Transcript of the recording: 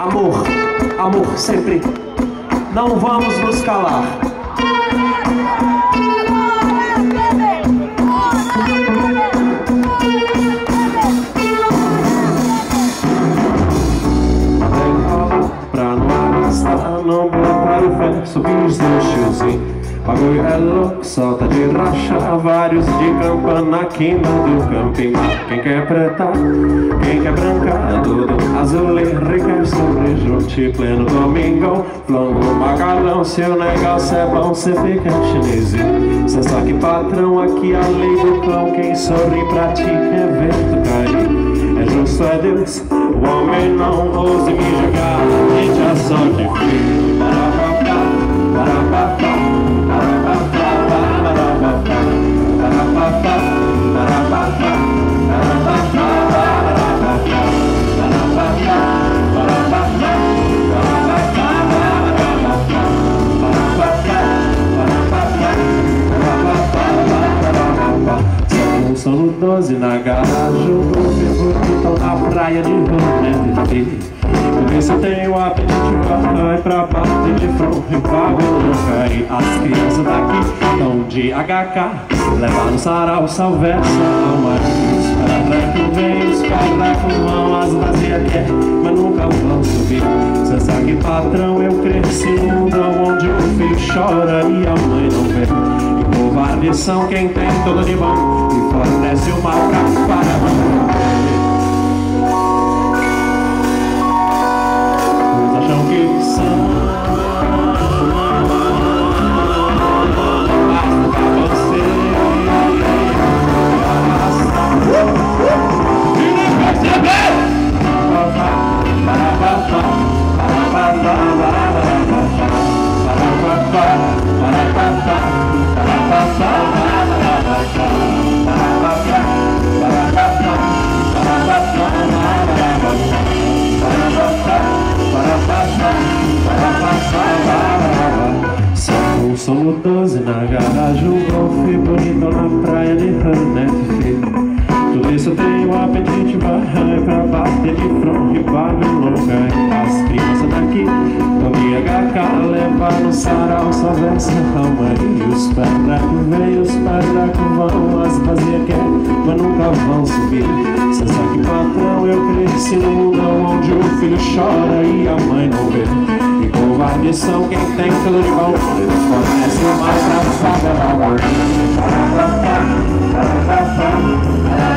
Amor, amor sempre, não vamos nos calar. Pra não arrastar, não botar o verso, bis no chiozinho. Bagulho é solta de racha Vários de campa na quina do camping Quem quer preta, quem quer branca Tudo azul e requer sobre Pleno domingo, flango, macarrão Se o negócio é bom, cê fica chinesinho Cê sabe patrão, aqui a lei do cão Quem sorri pra ti tu cair. É justo é Deus, o homem não ouse me jogar A gente é só de frio Para, para, para, para 12 na garagem, o bonito na praia de Rio por isso tenho apetite vai pra parte de front e Babilônia E as crianças daqui estão de HK Levar no sarau, salvessa, alma Os caracos vem, os caracos vão As vazias quer, mas nunca vão subir. Cê sabe patrão, eu cresci no mundão Onde o filho chora e a mãe não vê São quem tem tudo de bom E fornece o mal pra para Somos 12 na garagem, um golfe bonito na praia de filho. Tudo isso tem um apetite, vai pra bater de front e longa. As crianças daqui, com HK, levar no sarau, só versa alma. E os pedracos vêm, os pedracos vão, as vazias querem, mas nunca vão subir. Cê sabe que patrão, eu cresci no mundo onde o filho chora e a mãe não vê covardes são quem tem tudo de bom Fornece o mal pra saga da morte Thank